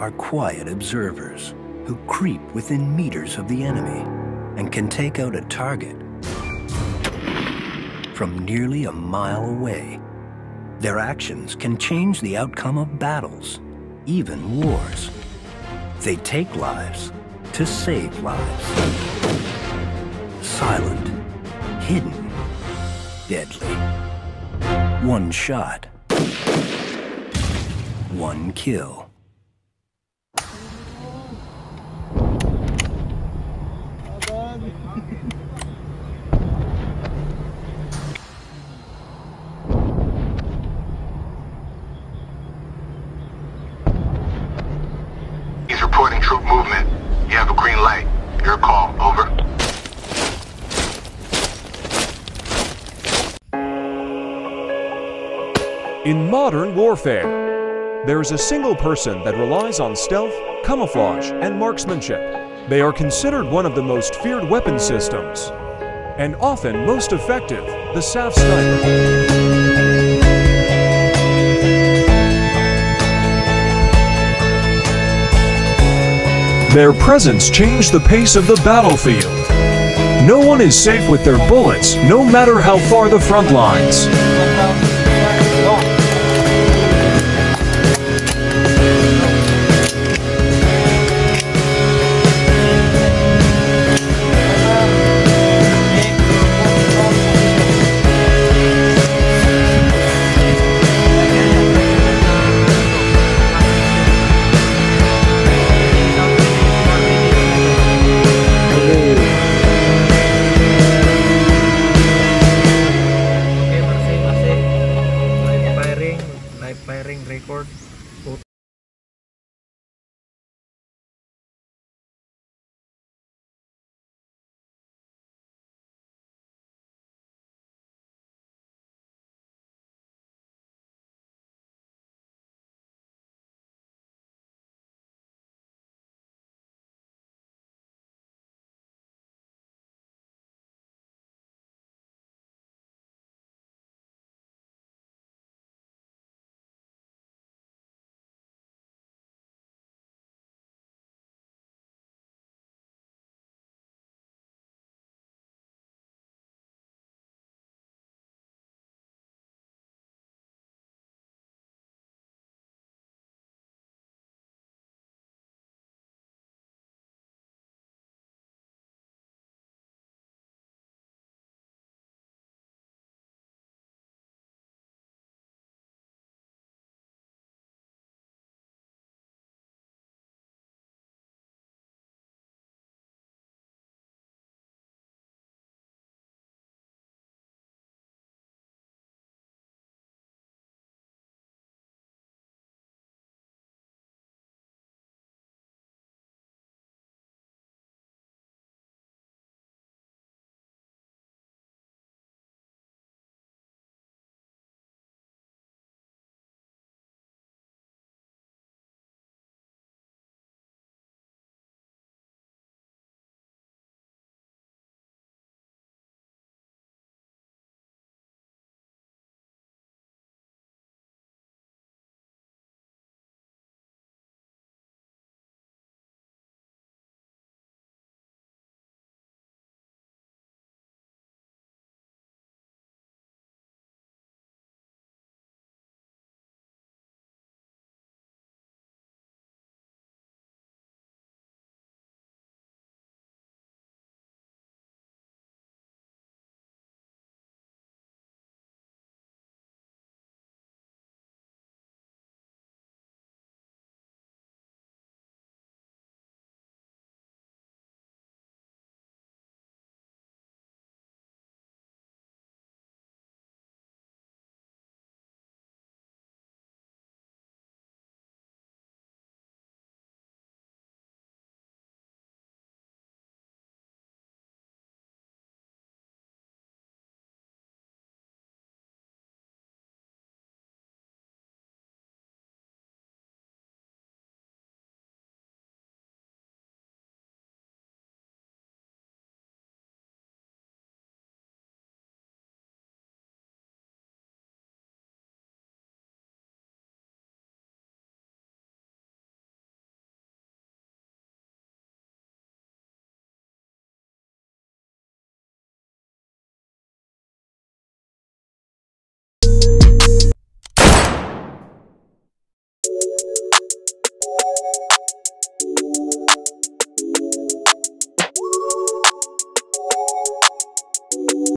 are quiet observers who creep within meters of the enemy and can take out a target from nearly a mile away. Their actions can change the outcome of battles, even wars. They take lives to save lives. Silent, hidden, deadly. One shot. One kill. In modern warfare, there is a single person that relies on stealth, camouflage, and marksmanship. They are considered one of the most feared weapon systems, and often most effective, the SAF Sniper. Their presence changed the pace of the battlefield. No one is safe with their bullets, no matter how far the front lines.